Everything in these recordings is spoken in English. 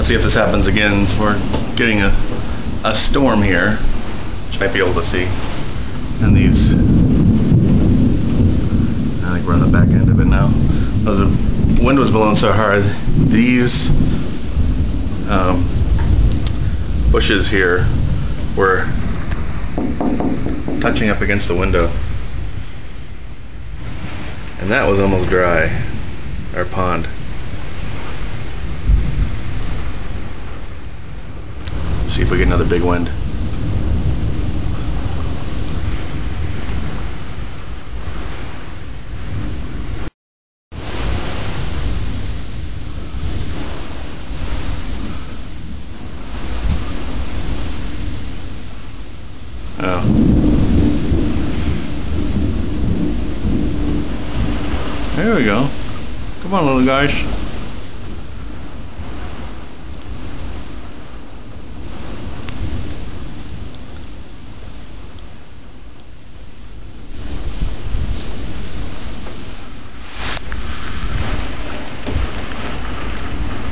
Let's see if this happens again. So we're getting a, a storm here, which you might be able to see. And these, I think we're on the back end of it now. The wind was blowing so hard, these um, bushes here were touching up against the window. And that was almost dry, our pond. See if we get another big wind. Oh. There we go. Come on, little guys.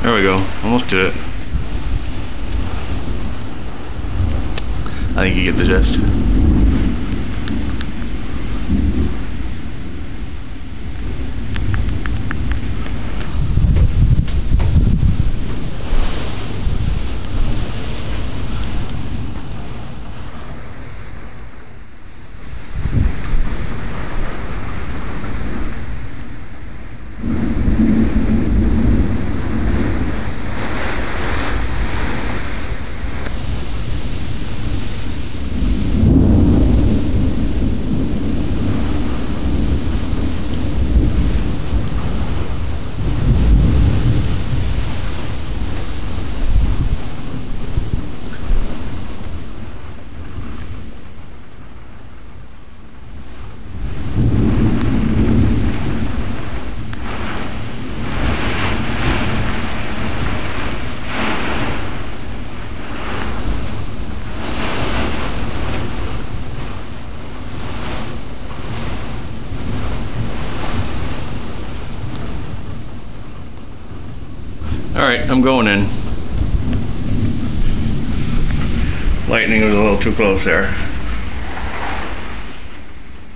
There we go. Almost did it. I think you get the gist. All right, I'm going in. Lightning was a little too close there.